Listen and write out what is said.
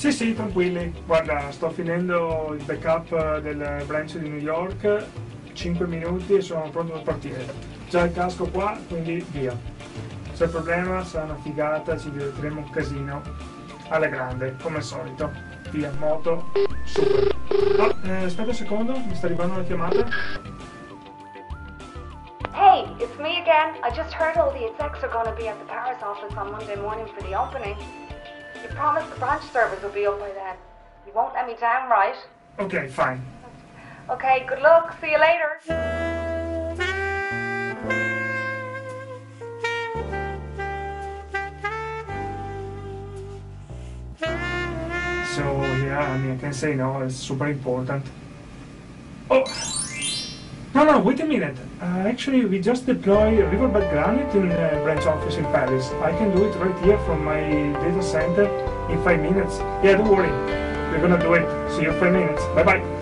Sì, sì, tranquilli. Guarda, sto finendo il backup del branch di New York, 5 minuti e sono pronto per partire. Già il casco qua, quindi via. Se il problema sarà una figata, ci divertiremo un casino. Alla grande, come al solito. Via, moto, super. Ah, eh, aspetta un secondo, mi sta arrivando una chiamata. Hey, it's me again. I just heard all the execs are going to be at the Paris office on Monday morning for the opening. You promised the branch service will be up by then. You won't let me down, right? Ok, fine. Okay, good luck. See you later. So, yeah, I mean, I can say no, it's super important. Oh! No, no, wait a minute. Uh, actually, we just deploy Riverbed Granite in uh, branch office in Paris. I can do it right here from my data center in five minutes. Yeah, don't worry. We're gonna do it. See you in five minutes. Bye bye.